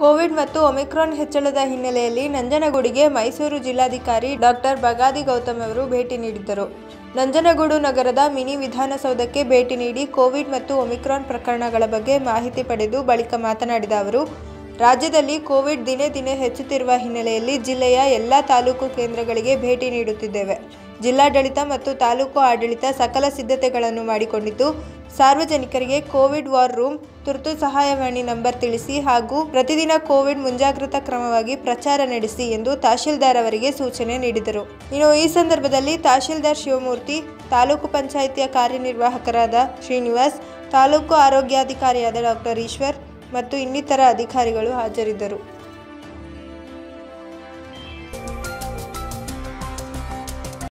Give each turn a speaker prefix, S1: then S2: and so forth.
S1: Covid ಮತ್ತು Omicron ಹೆಚ್ಚಳದ ಹಿನ್ನೆಲೆಯಲ್ಲಿ ನಂಜನಗೂಡಿಗೆ ಮೈಸೂರು ಜಿಲ್ಲಾಧಿಕಾರಿ ಡಾಕ್ಟರ್ ಬಗಾದಿ ಗೌತಮ್ ಅವರು ಭೇಟಿ ನೀಡಿದ್ದರು. ನಂಜನಗೂಡು ನಗರದ ಮಿನಿ ವಿಧಾನಸೌಧಕ್ಕೆ ಭೇಟಿ ನೀಡಿ ಕೋವಿಡ್ ಮತ್ತು ಒಮಿಕ್ರಾನ್ ಪ್ರಕರಣಗಳ ಬಗ್ಗೆ ಮಾಹಿತಿ ಪಡೆದು ಬಳಿಕ ಮಾತನಾಡಿದ ಅವರು, ರಾಜ್ಯದಲ್ಲಿ ಕೋವಿಡ್ ದಿನೇ ದಿನೇ ಹೆಚ್ಚುತ್ತಿರುವ ಹಿನ್ನೆಲೆಯಲ್ಲಿ ಜಿಲ್ಲೆಯ ಎಲ್ಲ ತಾಲೂಕು ಕೇಂದ್ರಗಳಿಗೆ ಭೇಟಿ ನೀಡುತ್ತಿದ್ದೇವೆ. ಜಿಲ್ಲಾಡಳಿತ ಮತ್ತು ತಾಲೂಕು ಆಡಳಿತ ಸಕಲ ಸಿದ್ಧತೆಗಳನ್ನು ಮಾಡಿಕೊಂಡಿದ್ದು, ಸಾರ್ವಜನಿಕರಿಗೆ ಕೋವಿಡ್ ವಾರ್ ರೂಮ್ ತುರ್ತು ಸಹಾಯವಾಣಿ ನಂಬರ್ ತಿಳಿಸಿ ಹಾಗೂ ಪ್ರತಿದಿನ ಕೋವಿಡ್ ಮುಂಜಾಗ್ರತಾ ಕ್ರಮವಾಗಿ ಪ್ರಚಾರ ನಡೆಸಿ ಎಂದು ತಹಶೀಲ್ದಾರ್ ಅವರಿಗೆ ಸೂಚನೆ ನೀಡಿದರು. ಇನ್ನು ಈ ಸಂದರ್ಭದಲ್ಲಿ ತಹಶೀಲ್ದಾರ್ ಶಿವಮೂರ್ತಿ, ತಾಲೂಕು ಪಂಚಾಯಿತಿಯ ಕಾರ್ಯನಿರ್ವಾಹಕರಾದ ಶ್ರೀನಿವಾಸ್, ತಾಲೂಕು ಆರೋಗ್ಯಾಧಿಕಾರಿಯಾದ ಡಾಕ್ಟರ್ ಈಶ್ವರ್ ಮತ್ತು ಇನ್ನಿತರ ಅಧಿಕಾರಿಗಳು ಹಾಜರಿದ್ದರು.